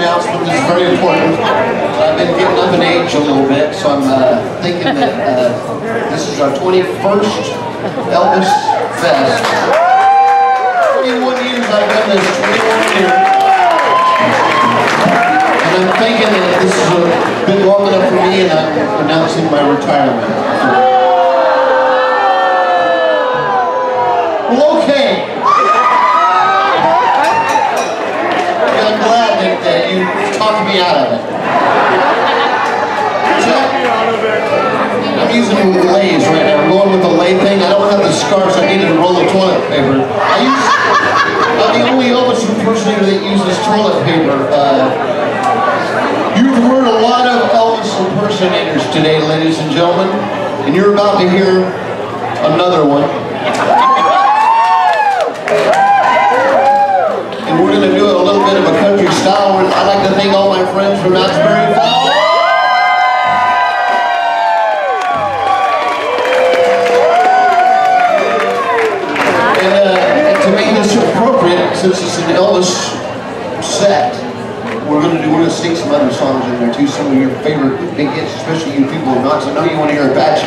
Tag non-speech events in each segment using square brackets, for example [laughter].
announcement. Is very important. I've been getting up in age a little bit, so I'm uh, thinking that uh, this is our 21st Elvis Fest. 21 years I've done this, 21 years. And I'm thinking that this is a bit long enough for me and I'm announcing my retirement. Talked me out of it. I'm using a leis right now. I'm going with the lei thing. I don't have the scarves. I needed a roll of toilet paper. I use, I'm the only Elvis impersonator that uses toilet paper. Uh, you've heard a lot of Elvis impersonators today, ladies and gentlemen, and you're about to hear another one. I'd like to thank all my friends from Asbury Falls. And, uh, and to make this appropriate, since it's an Elvis set, we're going to do, we're going to sing some other songs in there too, some of your favorite big hits, especially you people who not, so I know you want to hear Apache.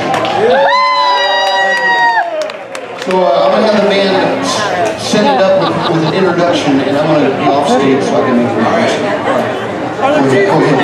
So uh, I'm going to have the band set it up with, with an introduction, and I'm going to be off stage so I can make an introduction. Go ahead, go ahead,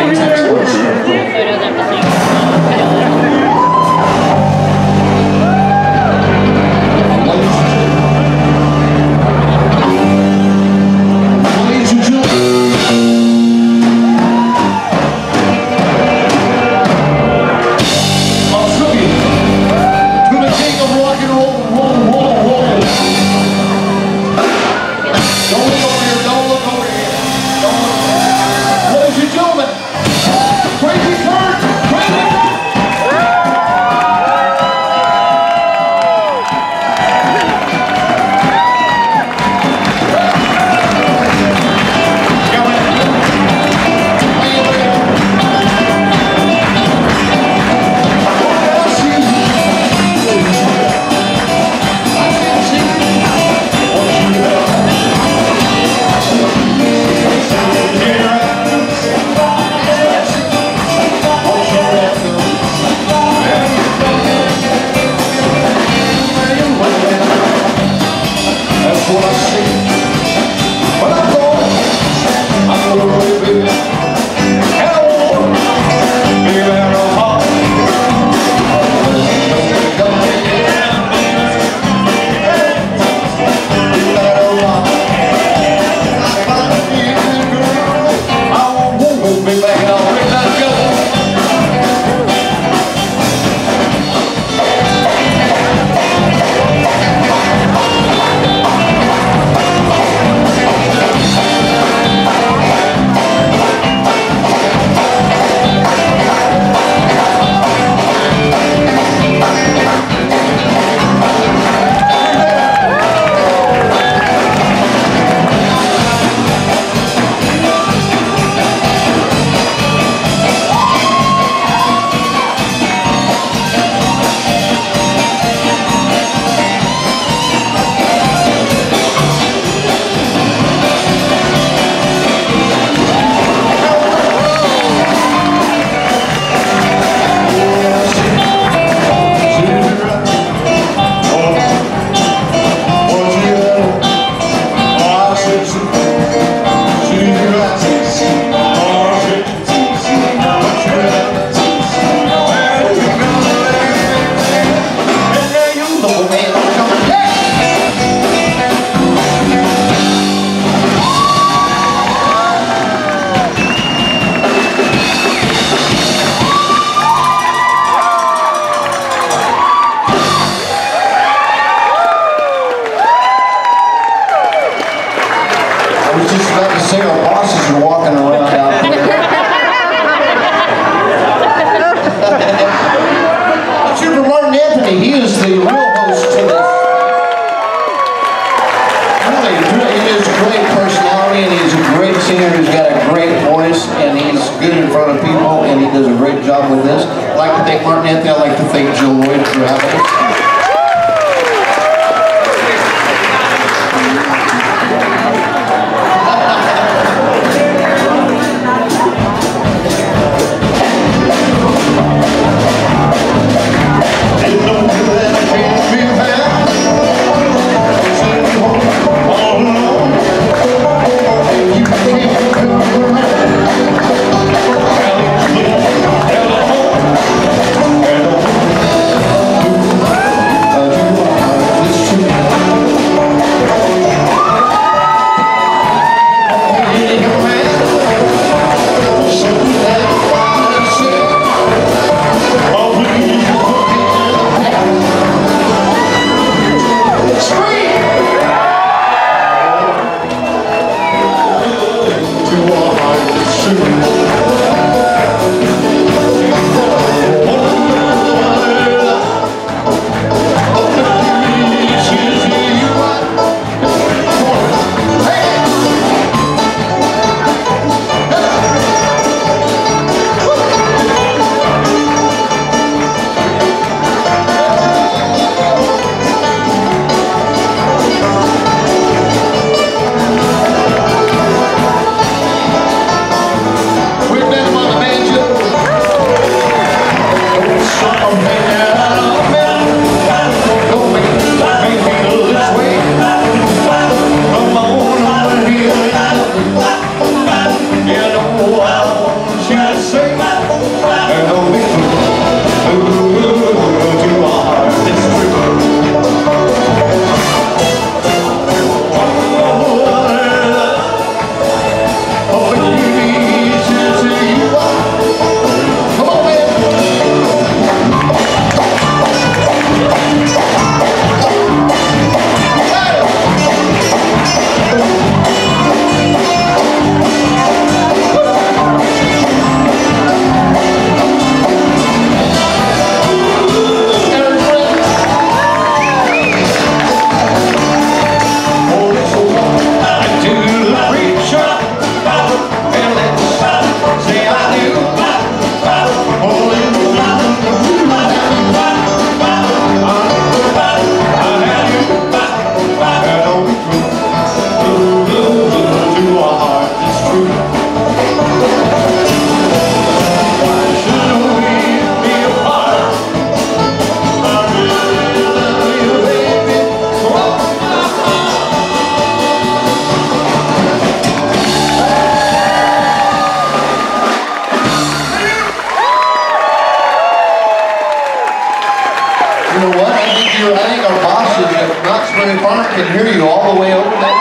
drummer can hear you all the way over there.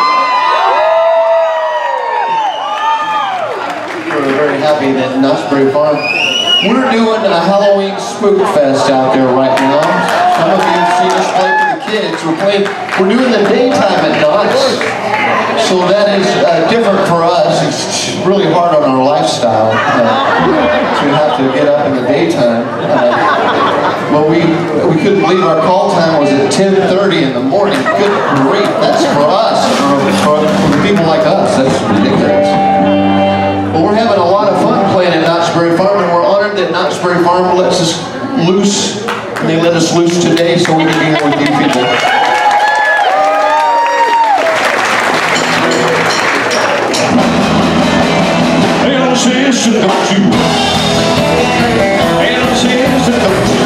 We're very happy that Knott's Farm. We're doing a Halloween Spook Fest out there right now. Some of you have seen us play for the kids. We're, playing, we're doing the daytime at Knott's. So that is uh, different for us. It's really hard on our lifestyle uh, to have to get up in the daytime. Uh, but we we couldn't believe our call time was at 10:30 in the morning. Good grief, that's for us. For, for people like us, that's ridiculous. But we're having a lot of fun playing at Knott's Berry Farm, and we're honored that Knott's Berry Farm lets us loose. And they let us loose today, so we can be here with you people. sister, don't you? And I says that don't you?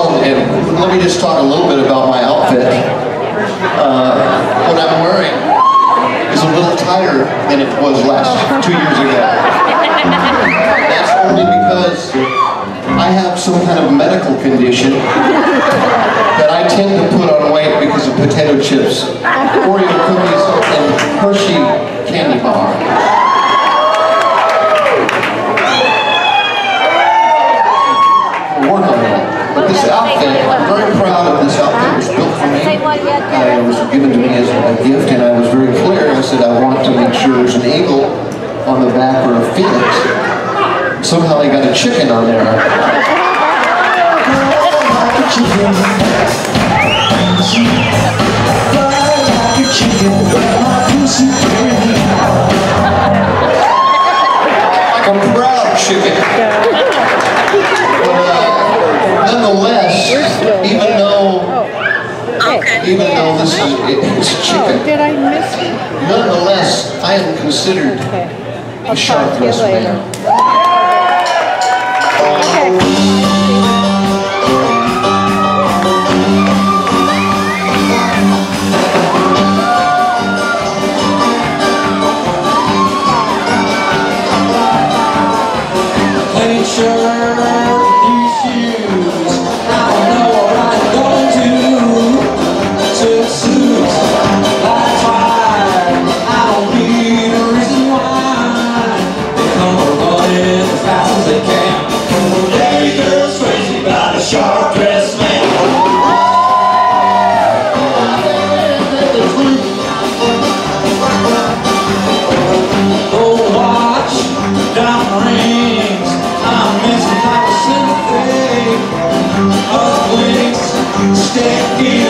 Song, and let me just talk a little bit about my outfit. Uh, what I'm wearing is a little tighter than it was last two years ago. That's only because I have some kind of medical condition that I tend to put on weight because of potato chips, Oreo cookies, and Hershey candy bar. work on that. But this outfit, I'm very proud of this outfit. It was built for me. Uh, it was given to me as a gift, and I was very clear. I said I want to make sure there's an eagle on the back or a phoenix. Somehow they got a chicken on there. Like a proud chicken nonetheless, even even though this is it's chicken, oh, did I miss it? nonetheless, I am considered a sharp dressed man. song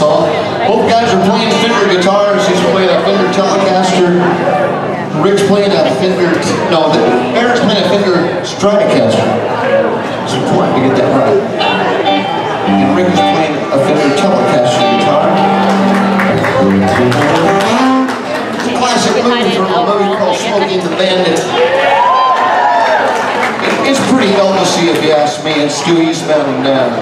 song. Both guys are playing Fender guitars. He's playing a Fender Telecaster. Rick's playing a Fender, no, Eric's playing a Fender Stratocaster. It's important to get that right. And Rick is playing a Fender Telecaster guitar. It's a classic movie from a movie called Smokey and the Bandit. It's pretty Elvisy if you ask me. It's Stu Eastbound and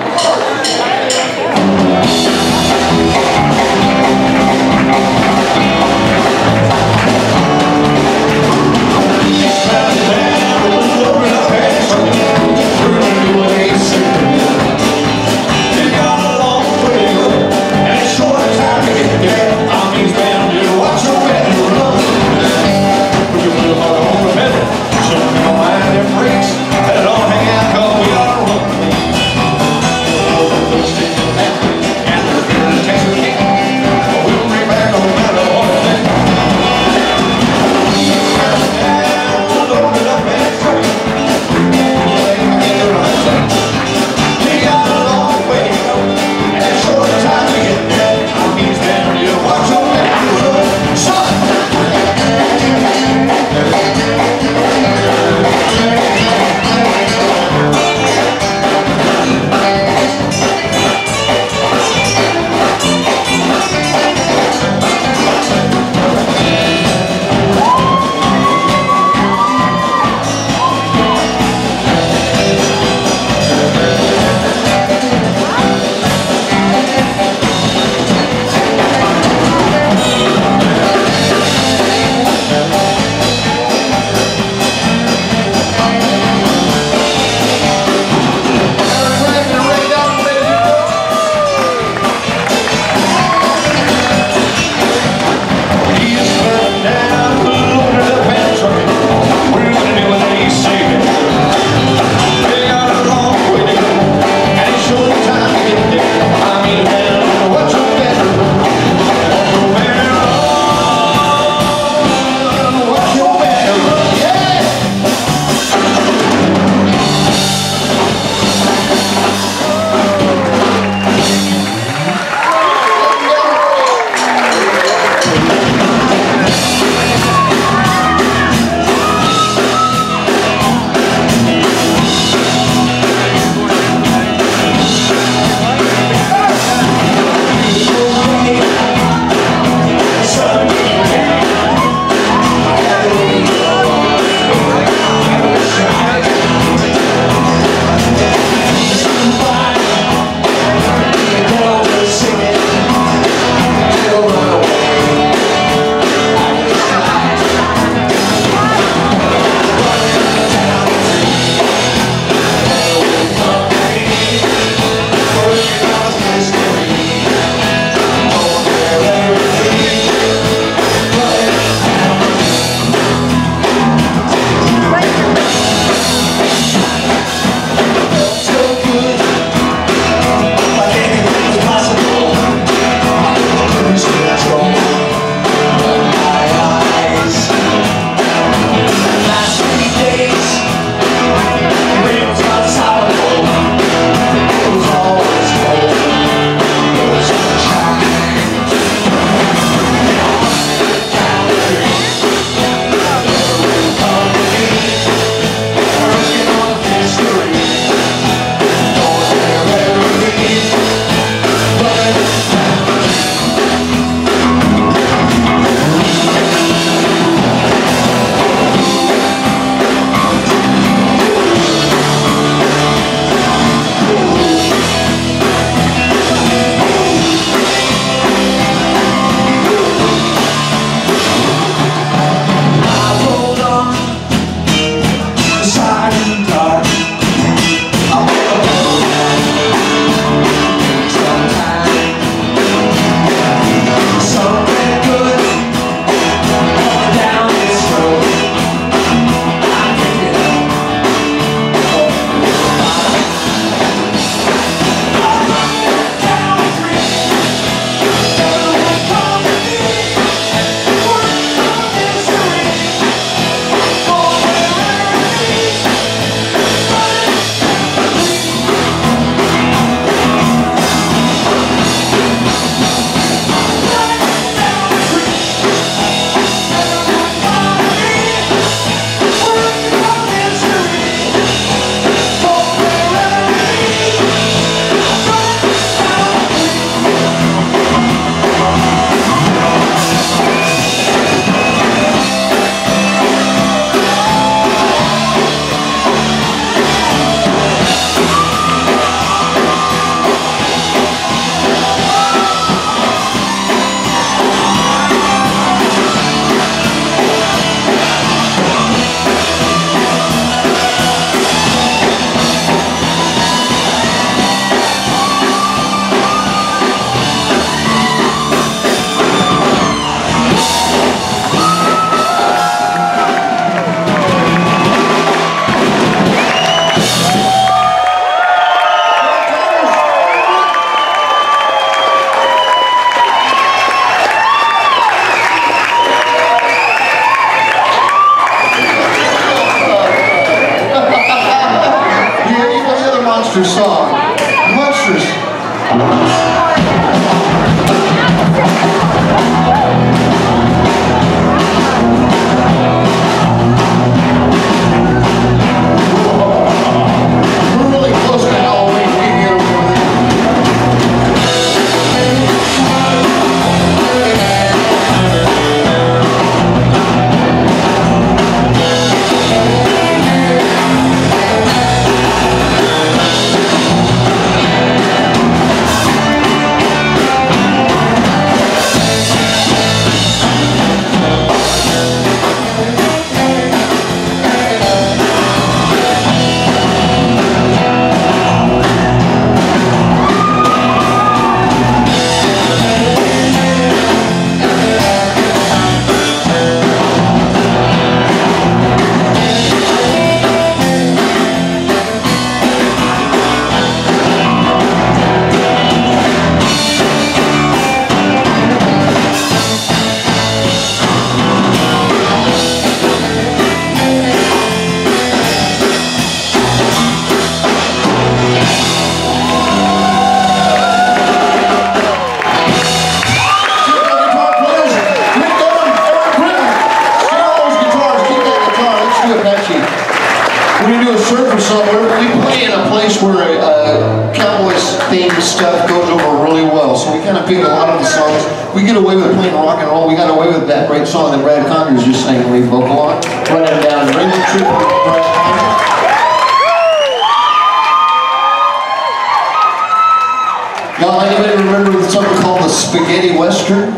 Y'all, anybody remember something called the Spaghetti Western?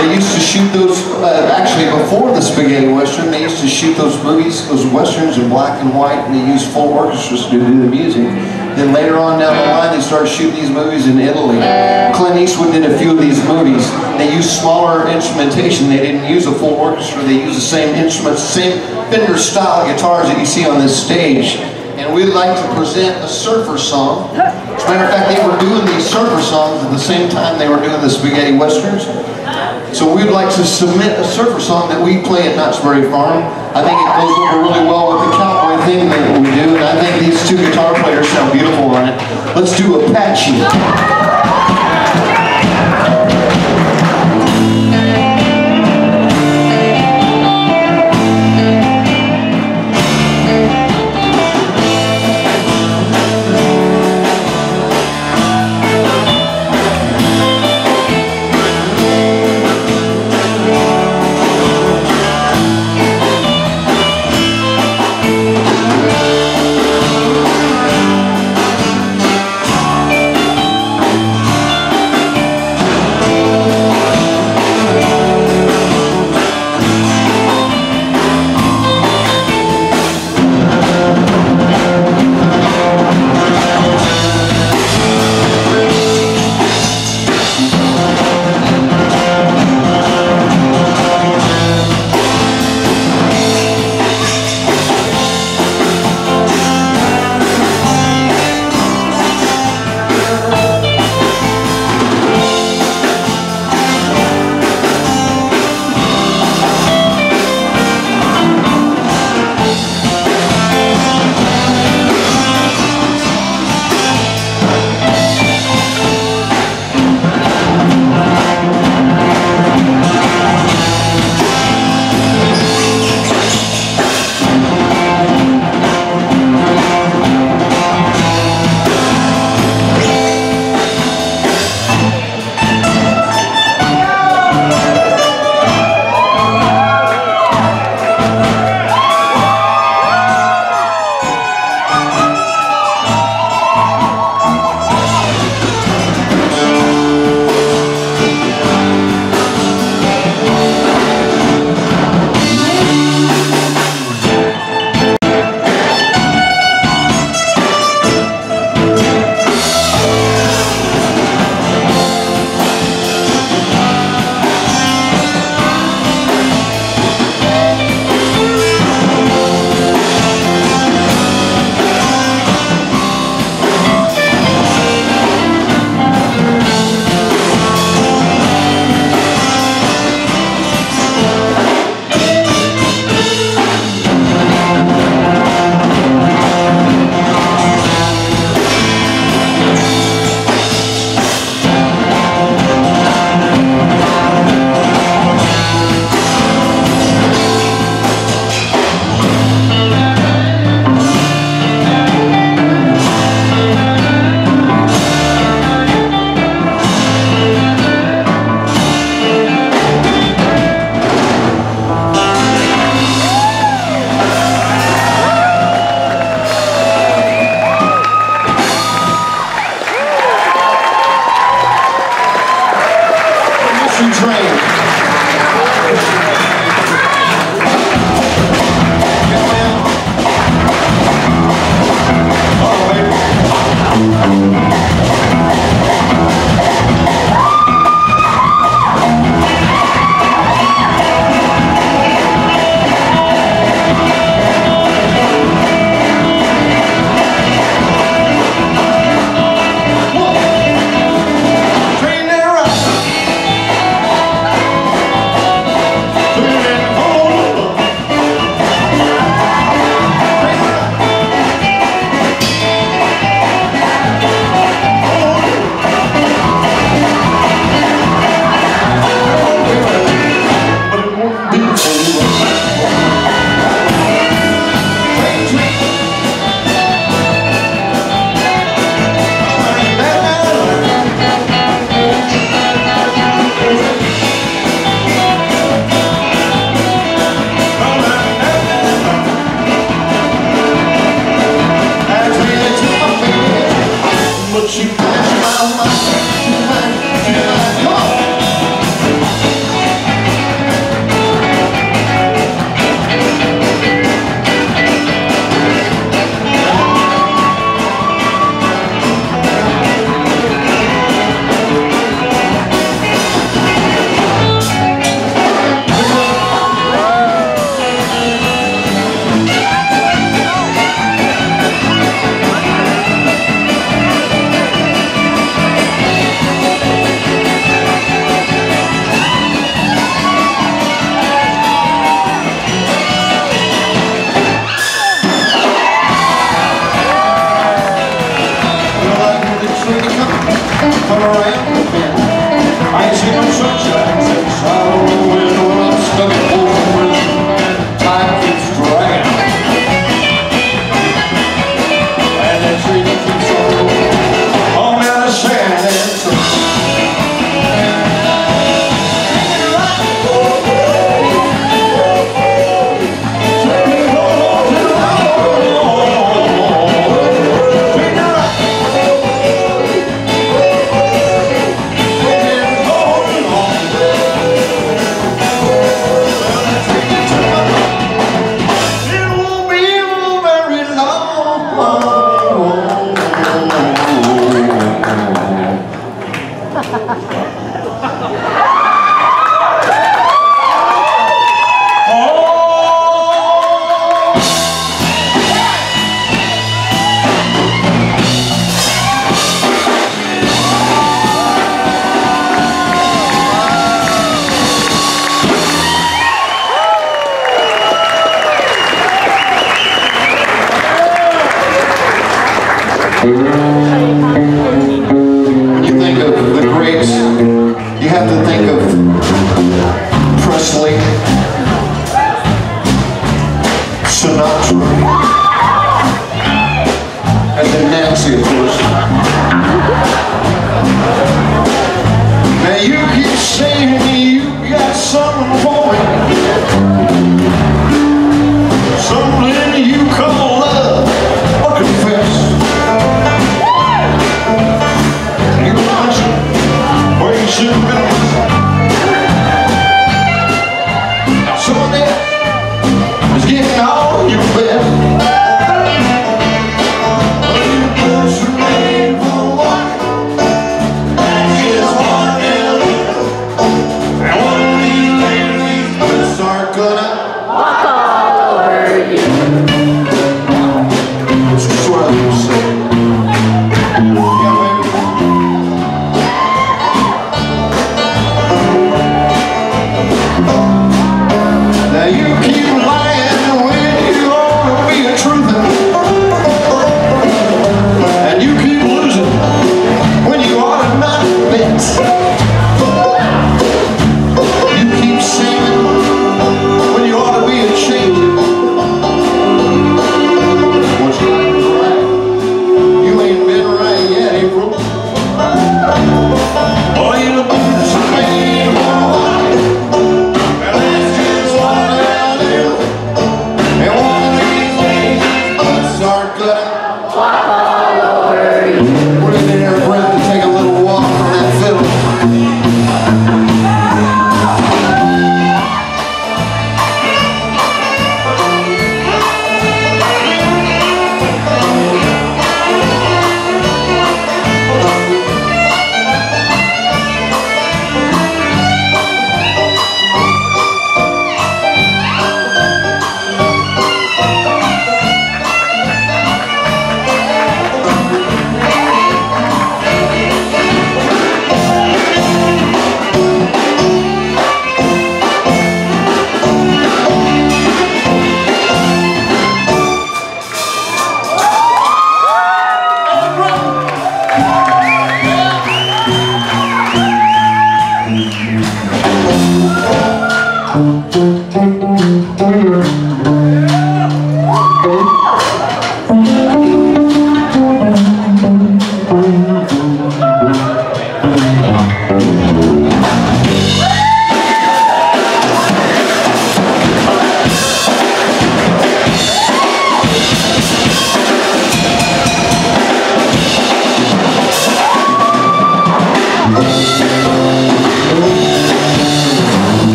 They used to shoot those, uh, actually before the Spaghetti Western, they used to shoot those movies, those westerns in black and white, and they used full orchestras to do the music. Then later on down the line, they started shooting these movies in Italy. Clint Eastwood did a few of these movies. They used smaller instrumentation. They didn't use a full orchestra. They used the same instruments, same Fender style guitars that you see on this stage. And we'd like to present a surfer song. Matter of fact, they were doing these surfer songs at the same time they were doing the spaghetti westerns. So we'd like to submit a surfer song that we play at Knott's Berry Farm. I think it goes over really well with the cowboy thing that we do, and I think these two guitar players sound beautiful on it. Let's do Apache.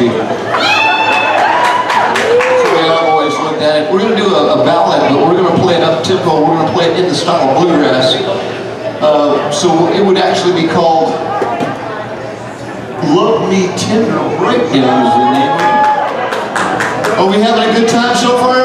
Peter. That's always looked at it. We're going to do a, a ballad, but we're going to play it up-tempo. We're going to play it in the style of bluegrass. Uh, so it would actually be called Love Me Tender Breakdown is the name. Are we having a good time so far?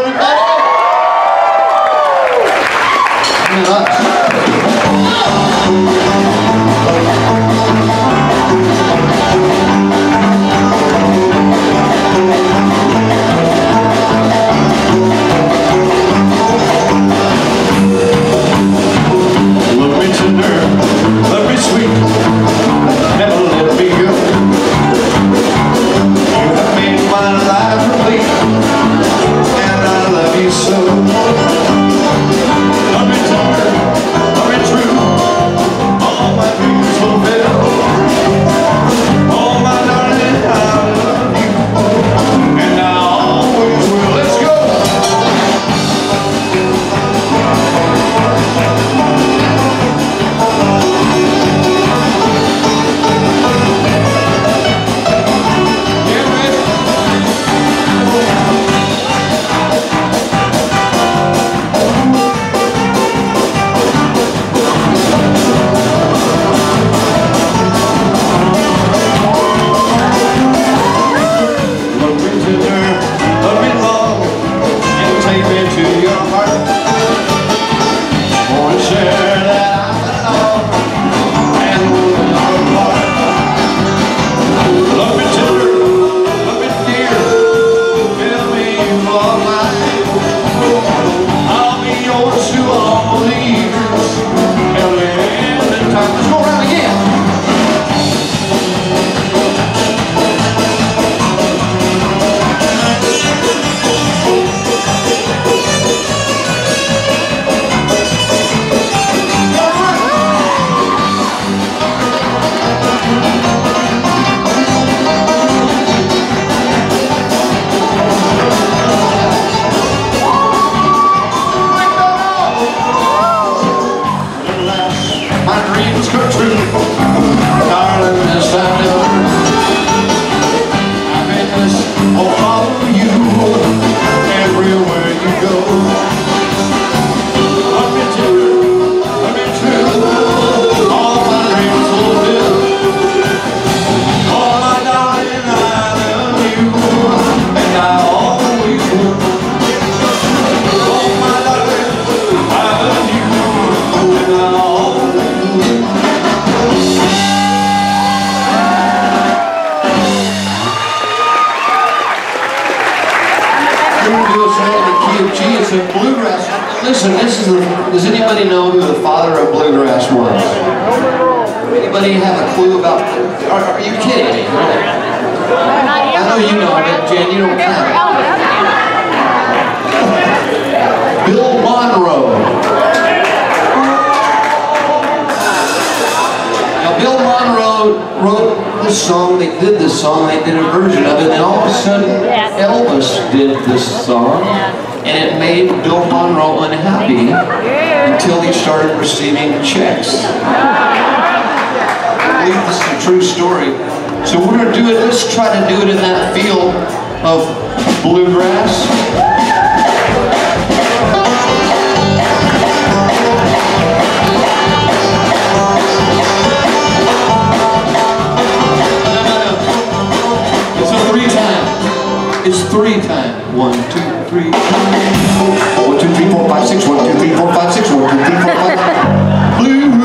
is three times. One, two, three. Four. One, two, three, four, five, six. One, two, three, four, five, six. One, two, three, four, five. Blue. [laughs]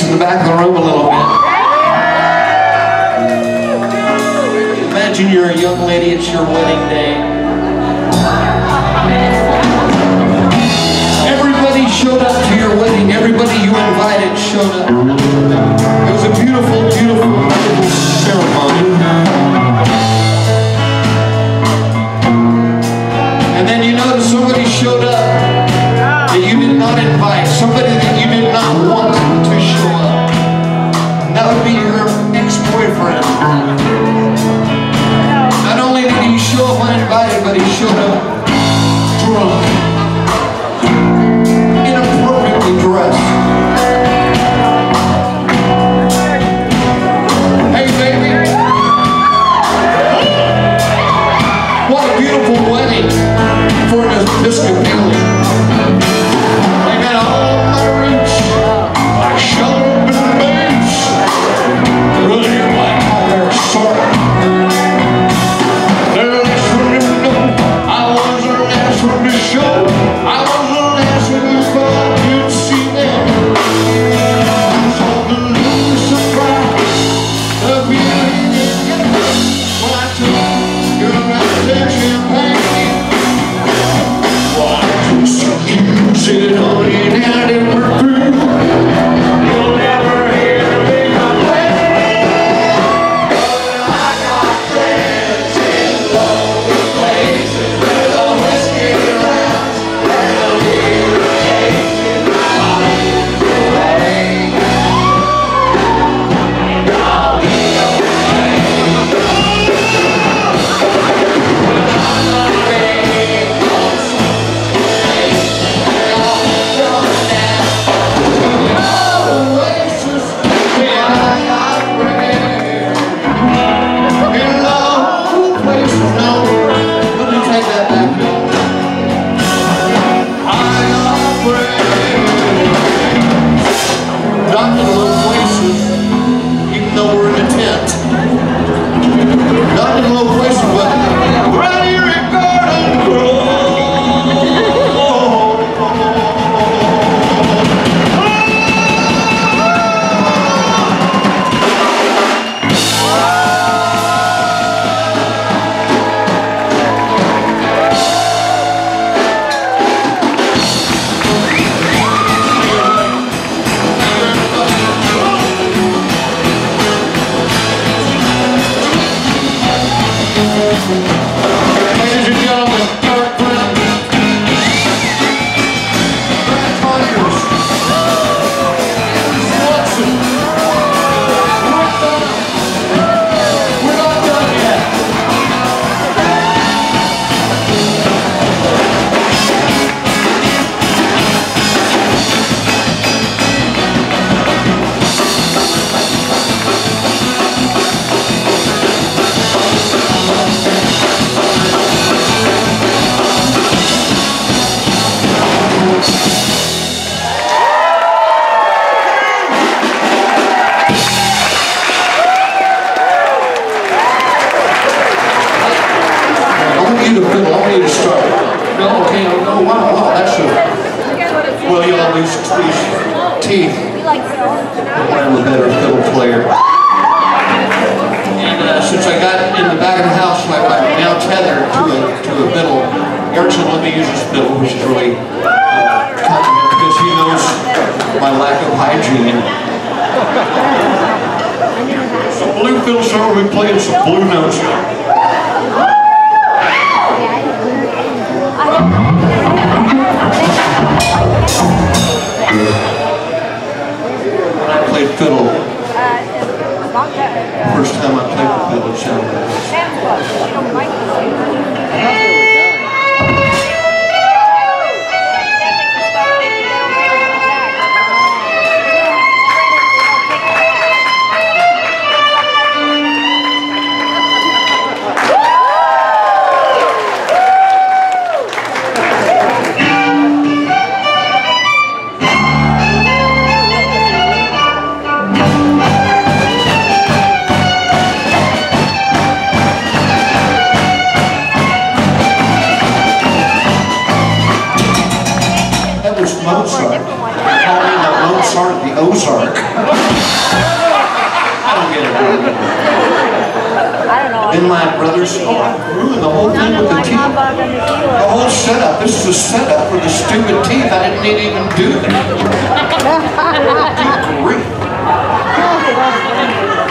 in the back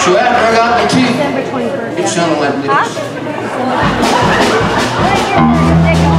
So after I got the teeth, December 21st. it sounded like this.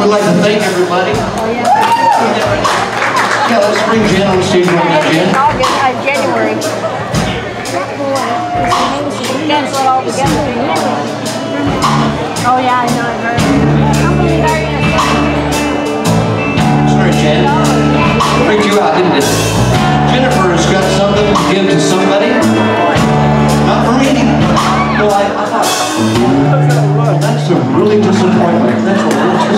We'd like to thank everybody. Yeah, let's bring Jen on stage right now, Jen. August, uh, January. Cancel it all together. Oh, yeah, I know, I've heard. How many are you gonna Sorry, Jen. Freaked you out, didn't it? Jennifer's got something to give to somebody. Not for me. No, I, I thought. Well, that's a really disappointment. That's a. Hi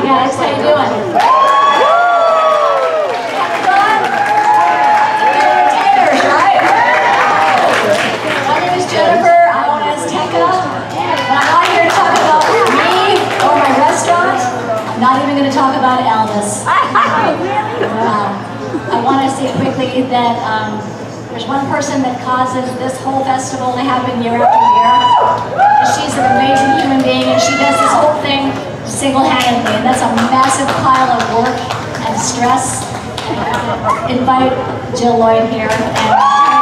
guys, how you doing? Entertainers, right? My name is Jennifer, I own Azteca, and I'm not here to talk about me or my restaurant. I'm not even going to talk about Elvis. [laughs] Um, I want to say quickly that um, there's one person that causes this whole festival to happen year after And She's an amazing human being, and she does this whole thing single-handedly, and that's a massive pile of work and stress. Invite Jill Lloyd here and